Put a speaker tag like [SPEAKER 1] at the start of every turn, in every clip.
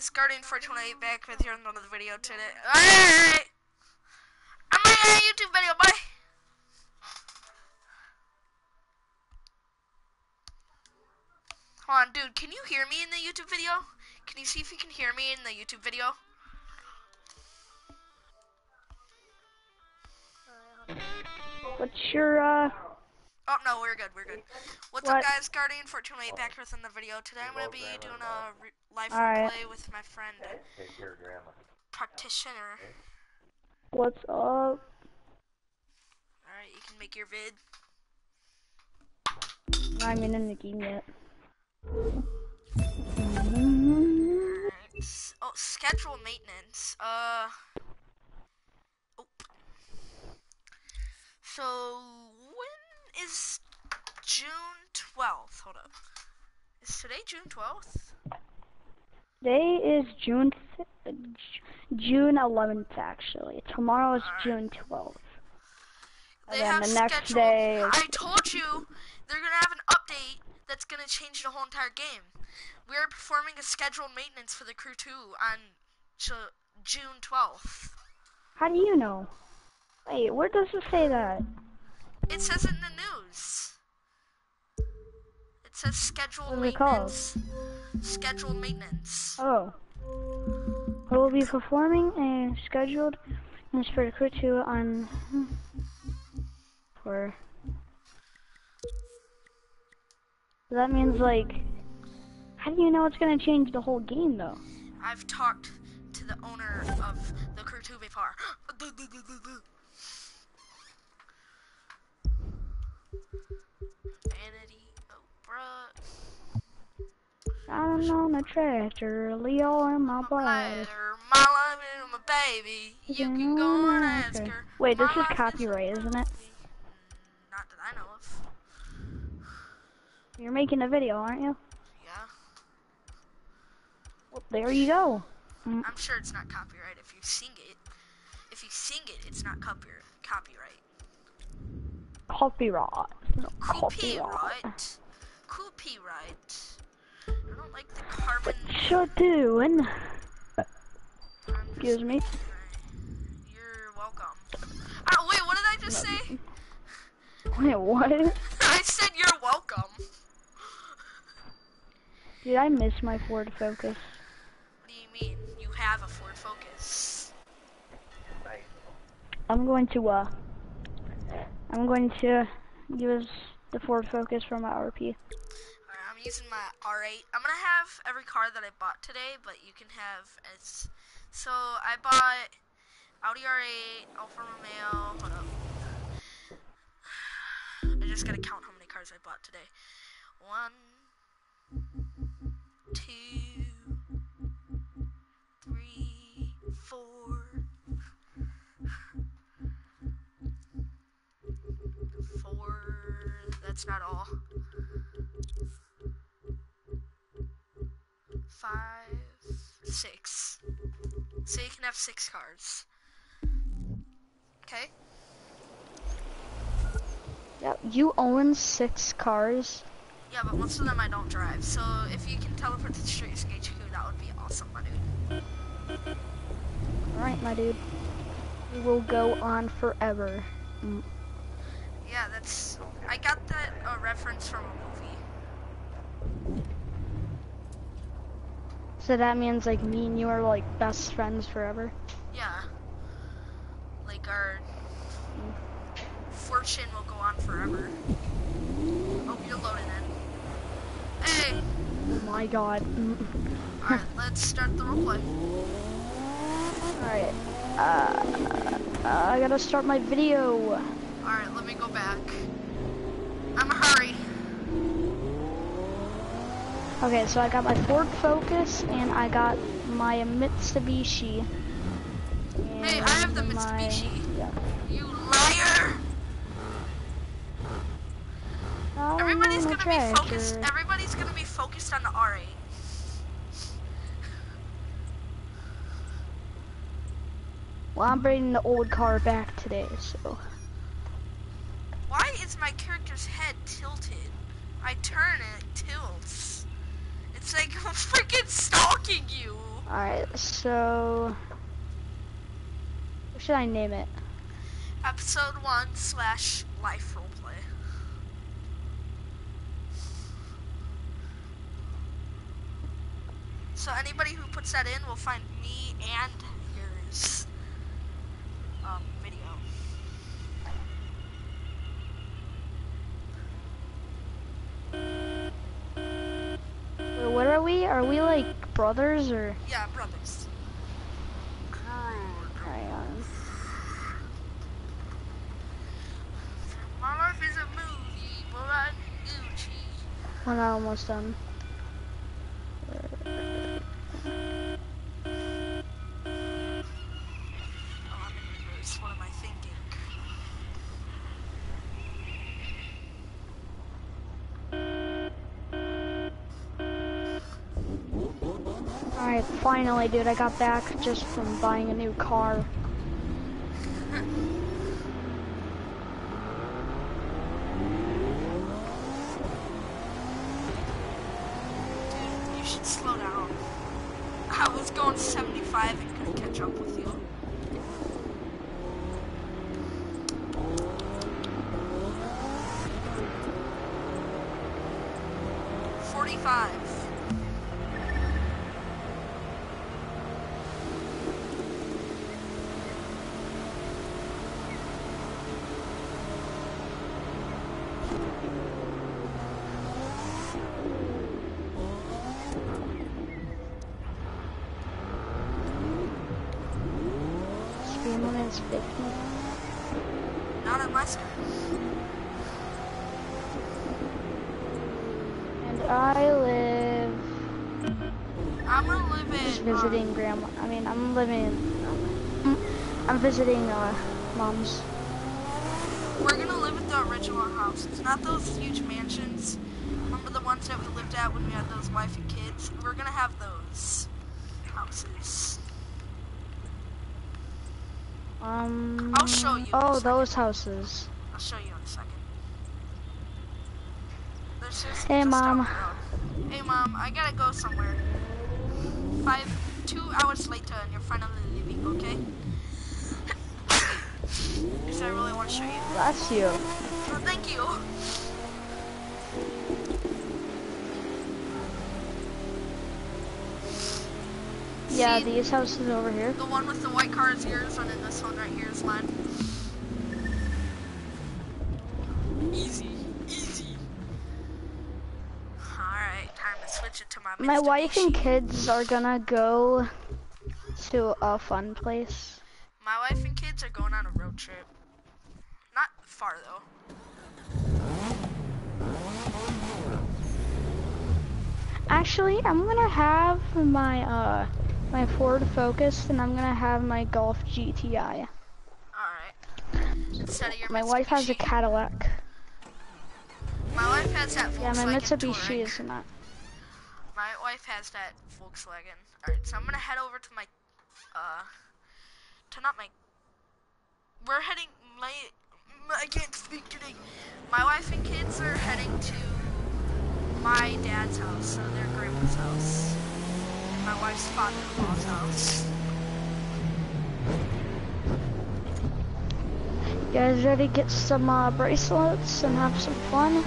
[SPEAKER 1] guys, Guardian428 back with you another video today. Alright! I'm making a YouTube video, bye! Hold on, dude, can you hear me in the YouTube video? Can you see if you can hear me in the YouTube video?
[SPEAKER 2] What's your, uh,
[SPEAKER 1] Oh, no, we're good, we're good. What's
[SPEAKER 2] What?
[SPEAKER 1] up, guys? Guardian428 back with in the video. Today I'm going to be doing a re live
[SPEAKER 2] Alright.
[SPEAKER 1] replay with my friend,
[SPEAKER 3] Take care grandma.
[SPEAKER 1] Practitioner.
[SPEAKER 2] what's up?
[SPEAKER 1] Alright, you can make your vid.
[SPEAKER 2] I'm in the game yet.
[SPEAKER 1] Alright. Oh, schedule maintenance. Uh. Oh. So, when is June 12th? Hold up. Is today June 12th?
[SPEAKER 2] Today is June, June 11th, actually. Tomorrow is
[SPEAKER 1] Alright.
[SPEAKER 2] June 12th.
[SPEAKER 1] They
[SPEAKER 2] And then
[SPEAKER 1] have
[SPEAKER 2] the next
[SPEAKER 1] scheduled-
[SPEAKER 2] day
[SPEAKER 1] I told you they're gonna have an update that's gonna change the whole entire game. We are performing a scheduled maintenance for the crew two on Ju- June 12th.
[SPEAKER 2] How do you know? Wait, where does it say that?
[SPEAKER 1] It says in the news. It says scheduled
[SPEAKER 2] What is it called?
[SPEAKER 1] maintenance. Scheduled maintenance.
[SPEAKER 2] Oh. I will be performing a scheduled is for the crew two on um, for that means like how do you know it's gonna change the whole game though?
[SPEAKER 1] I've talked to the owner of the crew two before.
[SPEAKER 2] I'm on a tractor, Leo and my bride.
[SPEAKER 1] my love and my baby. You can go mm, and ask her.
[SPEAKER 2] Wait, this
[SPEAKER 1] My
[SPEAKER 2] is copyright, isn't it?
[SPEAKER 1] Not that I know of.
[SPEAKER 2] You're making a video, aren't you?
[SPEAKER 1] Yeah.
[SPEAKER 2] Well, there you go. Mm.
[SPEAKER 1] I'm sure it's not copyright if you sing it. If you sing it, it's not copyright. Copyright.
[SPEAKER 2] Copyright. Copyright.
[SPEAKER 1] Copyright. Don't like the carbon.
[SPEAKER 2] Sure doing. Excuse me.
[SPEAKER 1] You're welcome. Oh wait, what did I just say?
[SPEAKER 2] Wait, what?
[SPEAKER 1] I said you're welcome.
[SPEAKER 2] Did I miss my Ford Focus?
[SPEAKER 1] What do you mean? You have a Ford Focus.
[SPEAKER 2] I'm going to, uh, I'm going to use the Ford Focus for my RP.
[SPEAKER 1] I'm using my R8. I'm gonna have every car that I bought today, but you can have as. So I bought Audi R8, Alfa Romeo. Hold up. I just gotta count how many cars I bought today. One, two, three, four. Four. That's not all. Five, six. So you can have six cars. Okay?
[SPEAKER 2] Yeah, you own six cars.
[SPEAKER 1] Yeah, but most of them I don't drive. So if you can teleport to the streets in HQ, that would be awesome, my dude.
[SPEAKER 2] Alright, my dude. We will go on forever. Mm,
[SPEAKER 1] Yeah, that's. I got that uh, reference from a movie.
[SPEAKER 2] So that means, like, me and you are, like, best friends forever?
[SPEAKER 1] Yeah. Like our fortune will go on forever. Oh, you're loading in. Hey!
[SPEAKER 2] Oh my god. Mm.
[SPEAKER 1] Alright, let's start the roleplay.
[SPEAKER 2] Alright. Uh, I gotta start my video.
[SPEAKER 1] Alright, let me go back. I'm a hurry.
[SPEAKER 2] Okay, so I got my Ford Focus and I got my Mitsubishi.
[SPEAKER 1] Hey, I have the
[SPEAKER 2] And my-
[SPEAKER 1] Mitsubishi.
[SPEAKER 2] yeah.
[SPEAKER 1] You liar!
[SPEAKER 2] Oh,
[SPEAKER 1] everybody's gonna be focused.
[SPEAKER 2] tractor.
[SPEAKER 1] Everybody's gonna be focused on the R8.
[SPEAKER 2] Well, I'm bringing the old car back today, so.
[SPEAKER 1] Why is my character's head tilted? I turn and it tilts. It's like I'm freaking stalking you.
[SPEAKER 2] Alright, so what should I name it?
[SPEAKER 1] Episode one slash life roleplay. So anybody who puts that in will find me and yours um, video.
[SPEAKER 2] Or what are we? Are we like brothers or?
[SPEAKER 1] Yeah, brothers. My life is a movie, but I'm Gucci.
[SPEAKER 2] we're not almost done.
[SPEAKER 1] Oh, I'm in reverse. What am I thinking?
[SPEAKER 2] Alright, finally, dude, I got back just from buying a new car.
[SPEAKER 1] Dude, you should slow down. I was going 75 and couldn't catch up with you. Forty-five.
[SPEAKER 2] Speed limit's 50.
[SPEAKER 1] Not on my side.
[SPEAKER 2] And I live
[SPEAKER 1] I'm gonna live in.
[SPEAKER 2] just
[SPEAKER 1] um,
[SPEAKER 2] visiting grandma. I mean, I'm living. Um, I'm visiting uh, mom's.
[SPEAKER 1] We're gonna live at the original houses, not those huge mansions. Remember the ones that we lived at when we had those wife and kids? We're gonna have those houses.
[SPEAKER 2] Um.
[SPEAKER 1] I'll show you
[SPEAKER 2] Oh, those houses.
[SPEAKER 1] I'll show you in a second. Just,
[SPEAKER 2] Hey,
[SPEAKER 1] just
[SPEAKER 2] Mom.
[SPEAKER 1] Hey mom, I gotta go somewhere. Five, two hours later, and you're finally leaving. Okay? Because I really want to show you.
[SPEAKER 2] Bless you.
[SPEAKER 1] Oh, thank you.
[SPEAKER 2] Yeah, these houses over here.
[SPEAKER 1] The one with the white car is yours, and then this one right here is mine. Easy, easy. Alright, time to switch it to my
[SPEAKER 2] My wife and kids are gonna go to a fun place.
[SPEAKER 1] My wife and kids are going on a road trip. Not far though.
[SPEAKER 2] Actually, I'm gonna have my uh my Ford Focus and I'm gonna have my Golf GTI.
[SPEAKER 1] Alright. Instead of your
[SPEAKER 2] My wife has a Cadillac.
[SPEAKER 1] My wife has that
[SPEAKER 2] Yeah,
[SPEAKER 1] Volkswagen
[SPEAKER 2] my Mitsubishi
[SPEAKER 1] Touareg.
[SPEAKER 2] is not.
[SPEAKER 1] My wife has that Volkswagen. Alright, so I'm gonna head over to my, uh, to not my, we're heading, my, I can't speak today. My wife and kids are heading to my dad's house, so their grandma's house. My wife's father-in-law's house.
[SPEAKER 2] You guys ready to get some uh, bracelets and have some fun?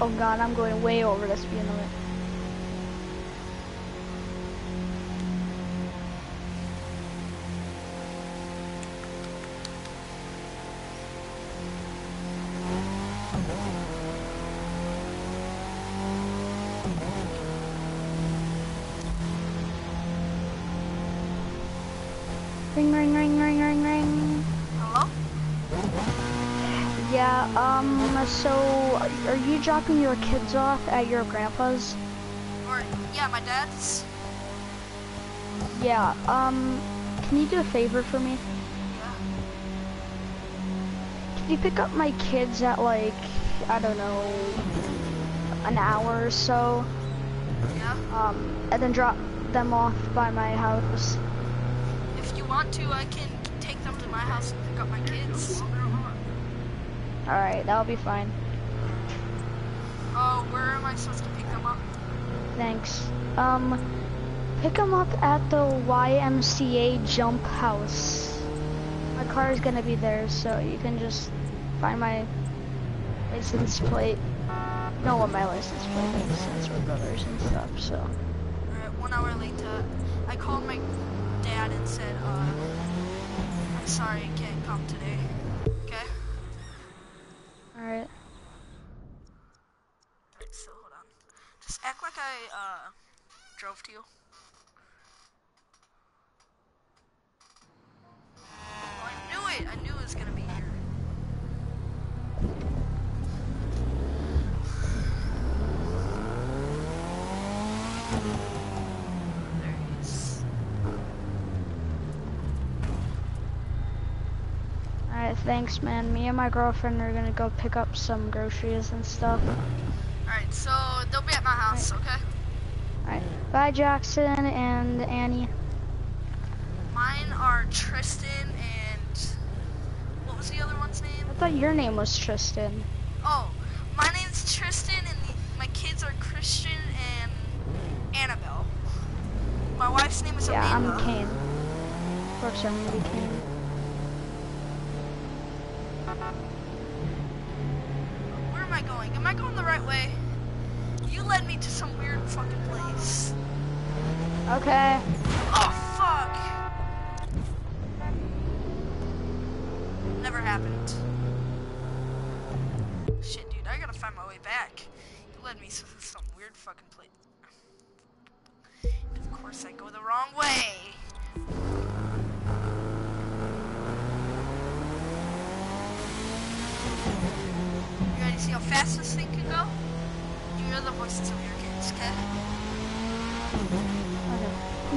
[SPEAKER 1] Oh god,
[SPEAKER 2] I'm going way over the speed limit. Are you dropping your kids off at your grandpa's?
[SPEAKER 1] Or, yeah, my dad's.
[SPEAKER 2] Yeah, um, can you do a favor for me?
[SPEAKER 1] Yeah.
[SPEAKER 2] Can you pick up my kids at like, I don't know, an hour or so?
[SPEAKER 1] Yeah.
[SPEAKER 2] Um, and then drop them off by my house?
[SPEAKER 1] If you want to, I can take them to my house and pick up my kids.
[SPEAKER 2] Alright, that'll be fine.
[SPEAKER 1] Oh, where am I supposed to pick them up?
[SPEAKER 2] Thanks. Um, pick them up at the YMCA jump house. My car is gonna be there, so you can just find my license plate. Know what my license plate is, since we're brothers and stuff, so.
[SPEAKER 1] Alright, one hour later, I called my dad and said, uh, I'm sorry I can't come today.
[SPEAKER 2] Thanks man. Me and my girlfriend are gonna go pick up some groceries and stuff.
[SPEAKER 1] Alright, so they'll be at my house, okay?
[SPEAKER 2] Alright. Bye Jackson and Annie.
[SPEAKER 1] Mine are Tristan and what was the other one's name?
[SPEAKER 2] I thought your name was Tristan.
[SPEAKER 1] Oh, my name's Tristan and the, my kids are Christian and Annabelle. My wife's name is
[SPEAKER 2] Yeah, I'm Kane. Of course I'm gonna be Kane.
[SPEAKER 1] Right way? You led me to some weird fucking place.
[SPEAKER 2] Okay.
[SPEAKER 1] Oh fuck! Never happened. Shit, dude, I gotta find my way back. You led me to some weird fucking place. And of course, I go the wrong way. You ready to see how fast this thing can go? You hear the voices of your kids, okay?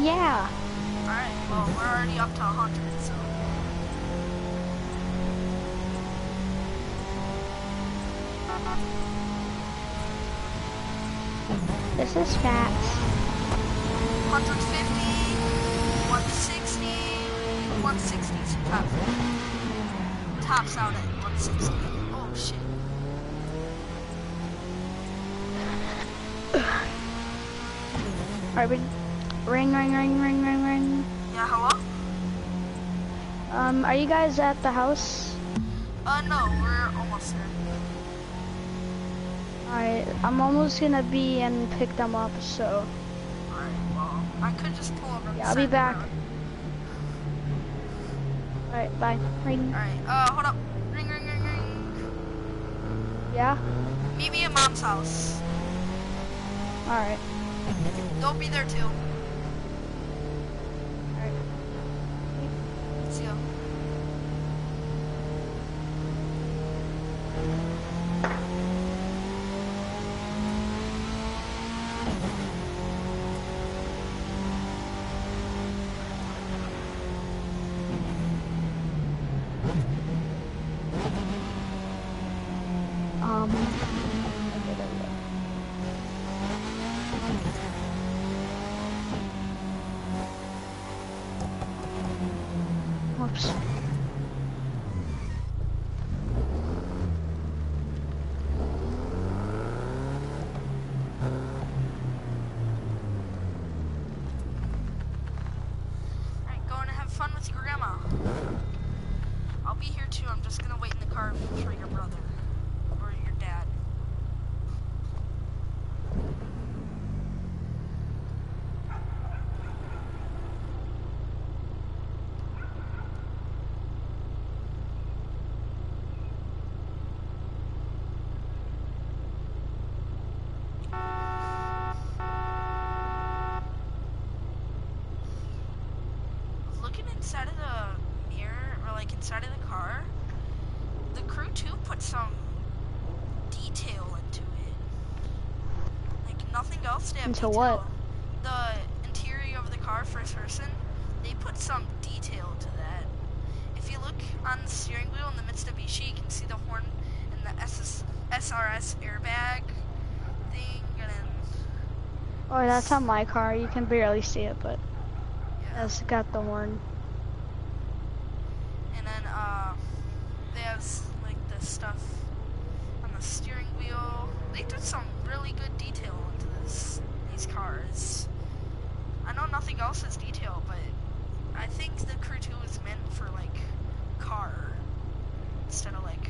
[SPEAKER 2] Yeah.
[SPEAKER 1] Alright, well, we're already up to 100, so.
[SPEAKER 2] This is fast.
[SPEAKER 1] 150, 160, 160 is top. Tops out at 160. Oh shit.
[SPEAKER 2] Alright, we ring, ring, ring, ring, ring, ring.
[SPEAKER 1] Yeah, hello?
[SPEAKER 2] Um, are you guys at the house?
[SPEAKER 1] Uh, no, we're almost there.
[SPEAKER 2] Alright, I'm almost gonna be and pick them up, so.
[SPEAKER 1] Alright, well, I could just pull over.
[SPEAKER 2] Yeah, I'll be back. Alright, bye. Ring.
[SPEAKER 1] Alright, uh, hold up. Ring, ring, ring, ring.
[SPEAKER 2] Yeah?
[SPEAKER 1] Meet me at mom's house.
[SPEAKER 2] Alright.
[SPEAKER 1] They'll be there too.
[SPEAKER 2] Alright.
[SPEAKER 1] See ya. For brother or your dad. else they have
[SPEAKER 2] Into what?
[SPEAKER 1] The interior of the car, first person. They put some detail to that. If you look on the steering wheel in the Mitsubishi, you can see the horn and the SS, SRS airbag thing, and
[SPEAKER 2] Oh, that's on my car. You can barely see it, but
[SPEAKER 1] yeah.
[SPEAKER 2] it's got the horn.
[SPEAKER 1] And then uh, they have like the stuff on the steering wheel. They did some really good detail into this these cars. I know nothing else is detail, but I think the Crew 2 is meant for like car instead of like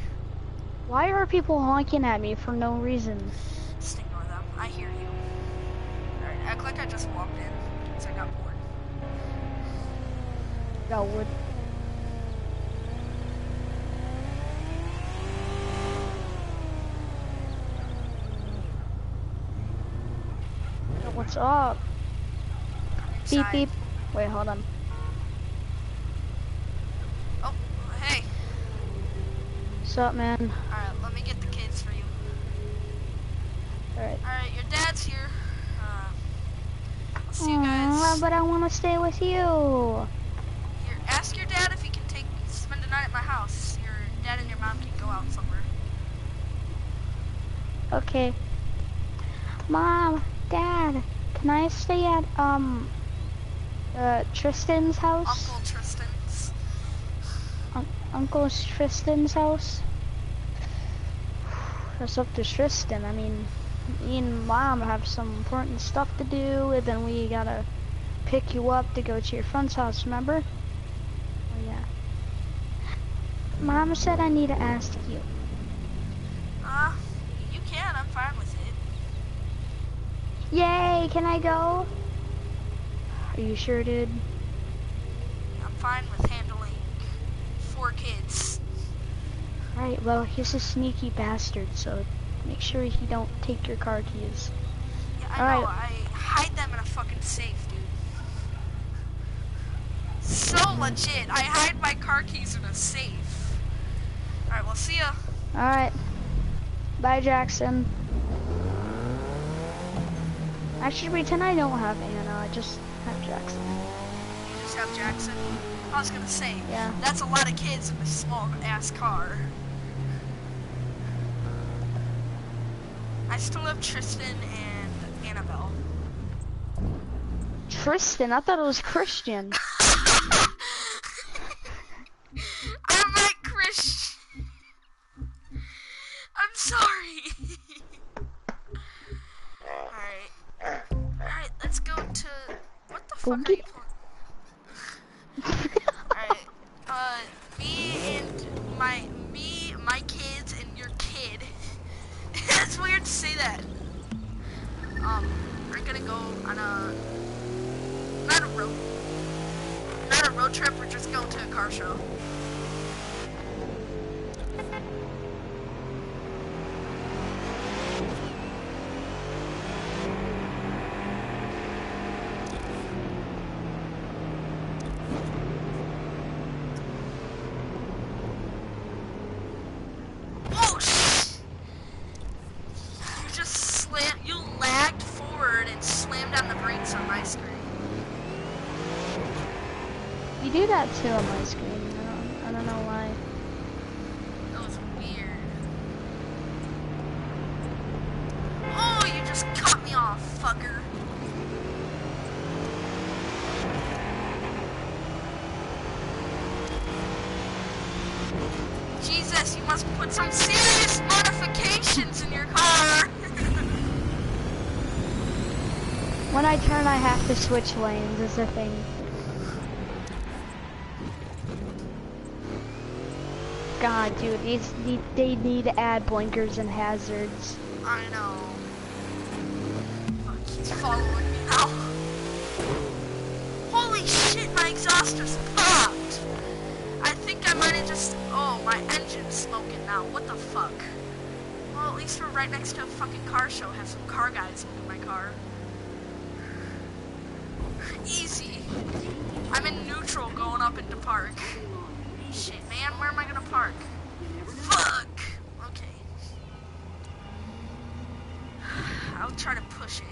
[SPEAKER 2] Why are people honking at me for no reason?
[SPEAKER 1] just ignore them. I hear you. Alright, act like I just walked in because I got bored.
[SPEAKER 2] That would. What's up? Beep beep. Wait, hold on.
[SPEAKER 1] Oh, hey.
[SPEAKER 2] What's up, man?
[SPEAKER 1] Alright, let me get the kids for you.
[SPEAKER 2] Alright.
[SPEAKER 1] Alright, your dad's here. Uh, I'll see you
[SPEAKER 2] Aw,
[SPEAKER 1] guys.
[SPEAKER 2] but I want to stay with you.
[SPEAKER 1] Here, ask your dad if he can take spend the night at my house. Your dad and your mom can go out somewhere.
[SPEAKER 2] Okay. Mom, Dad, can I stay at um uh, Tristan's house?
[SPEAKER 1] Uncle Tristan's.
[SPEAKER 2] Un- Uncle Tristan's house? That's up to Tristan. I mean, me and Mom have some important stuff to do, and then we gotta pick you up to go to your friend's house, remember? Oh, yeah. Mom said I need to ask you.
[SPEAKER 1] Uh, you can. I'm fine with it.
[SPEAKER 2] Yay, can I go? Are you sure, dude?
[SPEAKER 1] I'm fine with handling four kids.
[SPEAKER 2] Alright, well, he's a sneaky bastard, so make sure he don't take your car keys.
[SPEAKER 1] Yeah, I know.
[SPEAKER 2] Alright.
[SPEAKER 1] I hide them in a fucking safe, dude. So legit. I hide my car keys in a safe. Alright, well, see ya.
[SPEAKER 2] Alright. Bye, Jackson. Actually, pretend I don't have Anna, I just have Jackson.
[SPEAKER 1] You just have Jackson. I was gonna say,
[SPEAKER 2] Yeah.
[SPEAKER 1] that's a lot of kids in a small ass car. I still have Tristan and Annabelle.
[SPEAKER 2] Tristan, I thought it was Christian.
[SPEAKER 1] gonna go on a. Not a road. Not a road trip, we're just going to a car show.
[SPEAKER 2] When I turn, I have to switch lanes, is the thing. God, dude, these, they, need to add blinkers and hazards.
[SPEAKER 1] I know. He's following me now. Holy shit, my exhaust popped. I think I might have just. Oh, my engine's smoking now. What the fuck? Well, at least we're right next to a fucking car show. Have some car guys in my car. Easy. I'm in neutral going up into park. Shit, man, where am I gonna park? Fuck! Okay. I'll try to push it.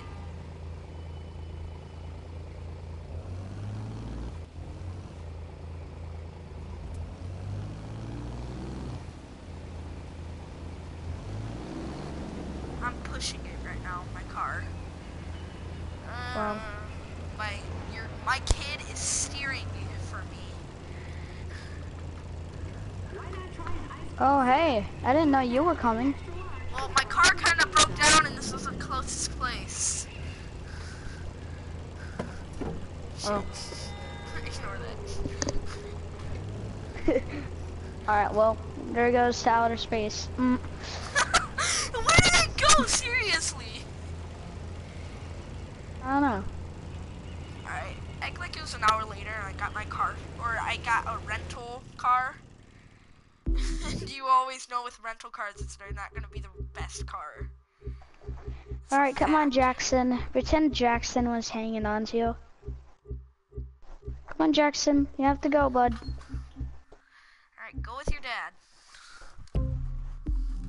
[SPEAKER 1] I'm pushing it right now, my car. Um,
[SPEAKER 2] wow.
[SPEAKER 1] Uh, my your my kid is steering for me.
[SPEAKER 2] Oh, hey. I didn't know you were coming.
[SPEAKER 1] Well, my car kind of broke down, and this was the closest place.
[SPEAKER 2] Oh.
[SPEAKER 1] Ignore
[SPEAKER 2] Alright, well, there goes to outer space. Mm.
[SPEAKER 1] It's they're not gonna be the best car.
[SPEAKER 2] Alright, come on, Jackson. Pretend Jackson was hanging on to you. Come on, Jackson. You have to go, bud.
[SPEAKER 1] Alright, go with your dad.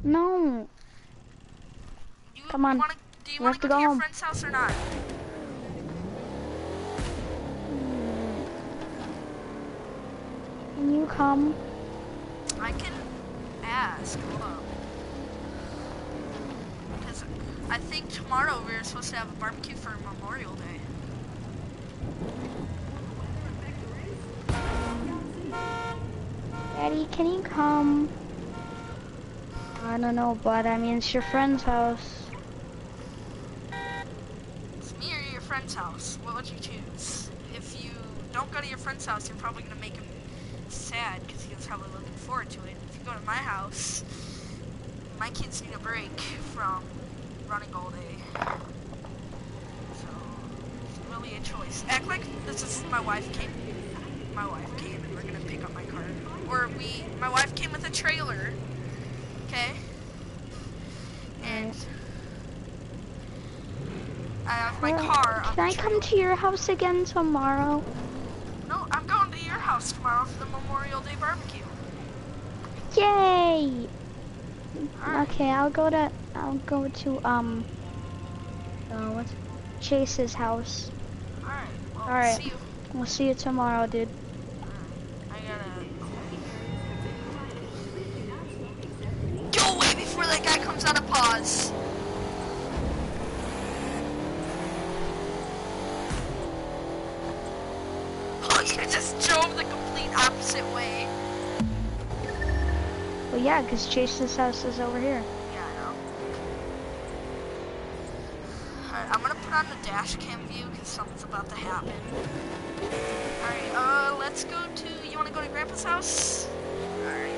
[SPEAKER 2] No.
[SPEAKER 1] You
[SPEAKER 2] Come on.
[SPEAKER 1] Wanna, do you
[SPEAKER 2] We
[SPEAKER 1] want
[SPEAKER 2] have
[SPEAKER 1] to go to your
[SPEAKER 2] home.
[SPEAKER 1] friend's house or not?
[SPEAKER 2] Can you come?
[SPEAKER 1] I can ask. Hold up. Because I think tomorrow we are supposed to have a barbecue for Memorial Day.
[SPEAKER 2] Daddy, can you come? I don't know, but I mean, it's your friend's house.
[SPEAKER 1] It's me or your friend's house. What would you choose? If you don't go to your friend's house, you're probably gonna make him sad because he was probably looking forward to it. If you go to my house, my kids need a break from running all day. So it's really a choice. Act like this is my wife came. My wife came and we're gonna pick up my car. Or we, my wife came with a trailer. Okay. And I have my
[SPEAKER 2] Well,
[SPEAKER 1] car.
[SPEAKER 2] Can I come to your house again tomorrow?
[SPEAKER 1] No, I'm going to your house tomorrow for the Memorial Day barbecue.
[SPEAKER 2] Yay!
[SPEAKER 1] Alright.
[SPEAKER 2] Okay, I'll go to I'll go to um uh, what's Chase's house.
[SPEAKER 1] Alright. Well,
[SPEAKER 2] Alright.
[SPEAKER 1] see you.
[SPEAKER 2] We'll see you tomorrow, dude.
[SPEAKER 1] I gotta. Go away before that guy comes out of pause. Oh, you just drove the complete opposite way.
[SPEAKER 2] Well, yeah, 'cause Chase's house is over here.
[SPEAKER 1] Yeah, I know. Alright, I'm gonna put on the dash cam view because something's about to happen. Alright, uh, let's go to. You wanna go to Grandpa's house? Alright.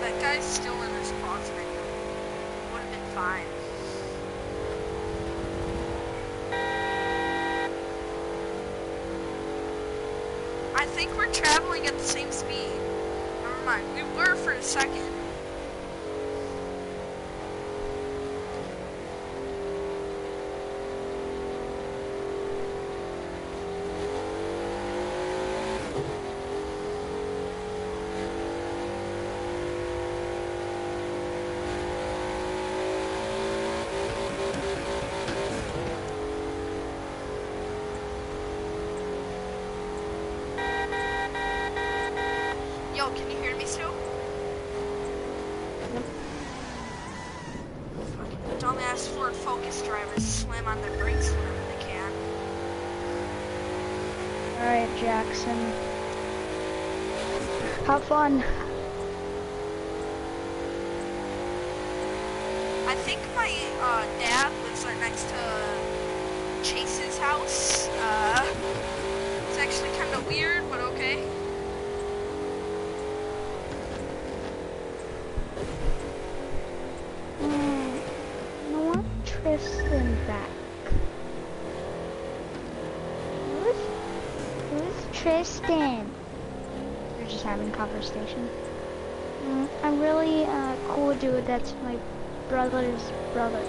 [SPEAKER 1] That guy's still in his pause menu. Would have been fine. I think we're traveling at the same speed. Never mind. We were for a second. Yo, can you hear me still? Fucking dumbass Focus drivers slam on their brakes whenever they can.
[SPEAKER 2] Alright, Jackson. Have fun.
[SPEAKER 1] I think my uh, dad lives right next to Chase's house. Uh, it's actually kind of weird, but okay.
[SPEAKER 2] Mm, I want Tristan back. Who's, Tristan? They're just having a conversation. Mm, I'm really uh, cool dude. That's my brother's brother.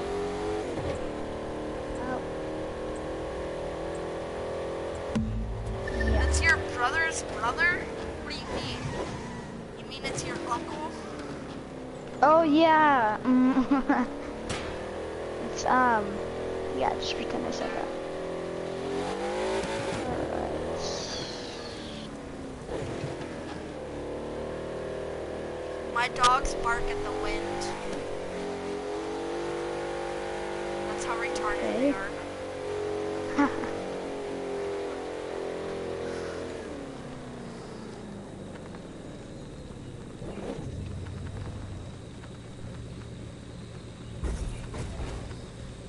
[SPEAKER 2] Oh. Yeah.
[SPEAKER 1] That's your brother. dog's brother? What do you mean? You mean it's your uncle?
[SPEAKER 2] Oh yeah. Mm. it's um. Yeah, just pretend I said that. Alright.
[SPEAKER 1] My dogs bark at the wind. That's how retarded they are.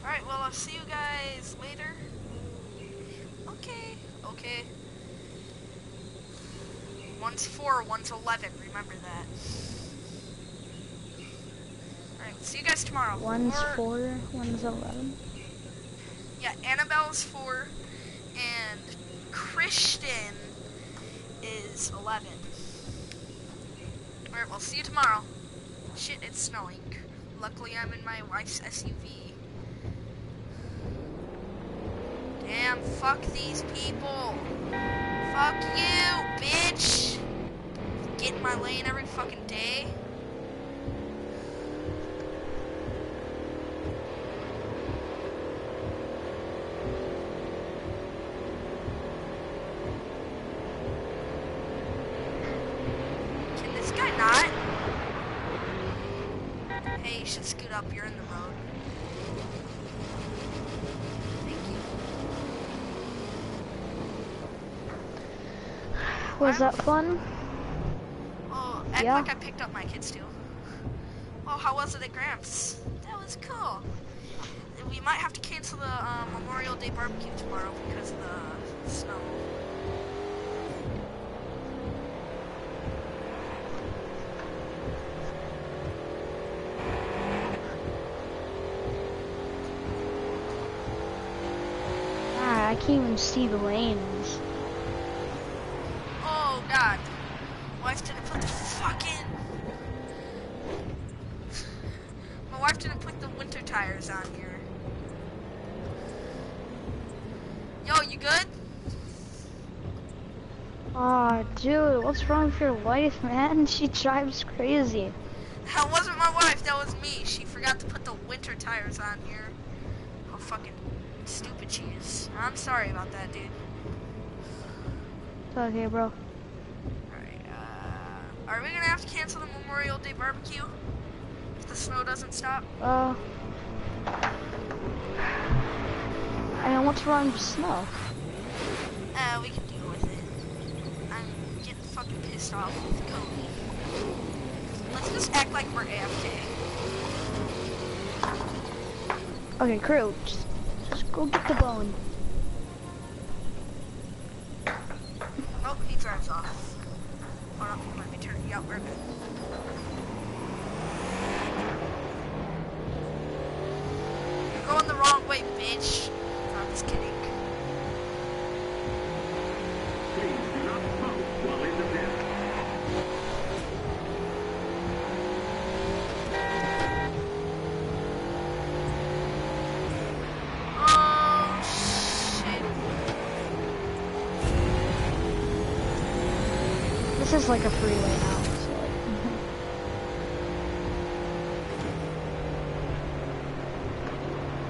[SPEAKER 1] Alright, well, I'll see you guys later. Okay, okay. One's 4, one's 11, remember that. Alright, see you guys tomorrow.
[SPEAKER 2] One's
[SPEAKER 1] Or-
[SPEAKER 2] four, one's eleven.
[SPEAKER 1] Yeah, Annabelle's 4, and Christian is 11. Alright, well, see you tomorrow. Shit, it's snowing. Luckily, I'm in my wife's SUV. Damn, fuck these people. Fuck you, bitch. Get in my lane every fucking day. Can this guy not? Hey, you should scoot up. You're in the road. Thank you.
[SPEAKER 2] Was that fun?
[SPEAKER 1] Oh, act
[SPEAKER 2] Yeah.
[SPEAKER 1] like I picked up my kids too. Oh, how was it at Gramps? That was cool. We might have to cancel the um, Memorial Day barbecue tomorrow because of the snow.
[SPEAKER 2] God, I can't even see the lanes.
[SPEAKER 1] Oh God, wife didn't put the fucking. My wife didn't put the winter tires on here. Yo, you good?
[SPEAKER 2] Aw, dude, what's wrong with your wife, man? She drives crazy.
[SPEAKER 1] That wasn't my wife, that was me. She forgot to put the winter tires on here. How fucking stupid she is. I'm sorry about that, dude.
[SPEAKER 2] It's okay, bro.
[SPEAKER 1] Alright, uh, are we gonna have to cancel the Memorial Day barbecue? If the snow doesn't stop?
[SPEAKER 2] Uh. I mean, what's wrong with snow?
[SPEAKER 1] Uh, we can deal with it. I'm getting fucking off with Cody. Let's just act like we're AFK.
[SPEAKER 2] Okay, crew, just, just go get the bone.
[SPEAKER 1] Oh, he drives off. Oh no, he might be turning. Yeah, we're good. You're going the wrong way, bitch. No, I'm just kidding.
[SPEAKER 4] Please do not smoke while in the pit.
[SPEAKER 1] Oh, shit.
[SPEAKER 2] Is like a freeway now, so.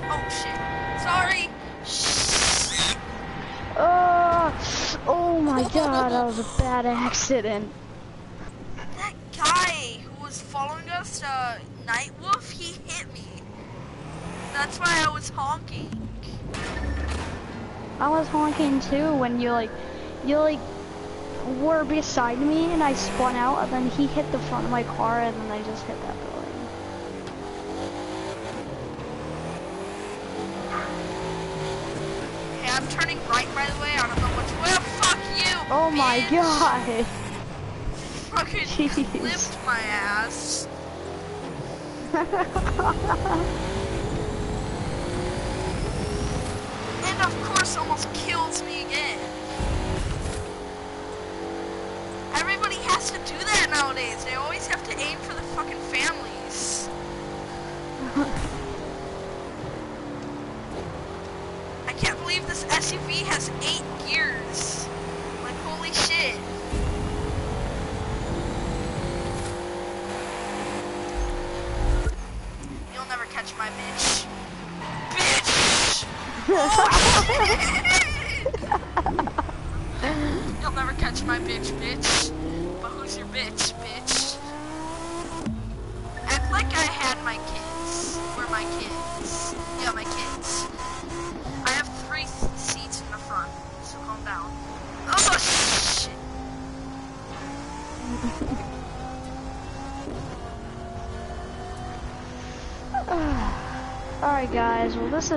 [SPEAKER 1] Oh, shit. Sorry. Shh.
[SPEAKER 2] Oh, oh my god, that was a bad accident.
[SPEAKER 1] That guy who was following us, uh, Night Wolf, he hit me. That's why I was honking.
[SPEAKER 2] I was honking too when you like, you like, were beside me and I spun out and then he hit the front of my car and then I just hit that building.
[SPEAKER 1] Hey, I'm turning right, by the way. I don't know which way. Oh, fuck you.
[SPEAKER 2] Oh my
[SPEAKER 1] bitch.
[SPEAKER 2] god.
[SPEAKER 1] Fucking
[SPEAKER 2] Jeez.
[SPEAKER 1] clipped my ass. And of course, almost kills me again. To do that nowadays. They always have to aim for the fucking families. I can't believe this SUV has eight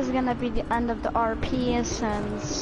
[SPEAKER 2] is gonna be the end of the RP since.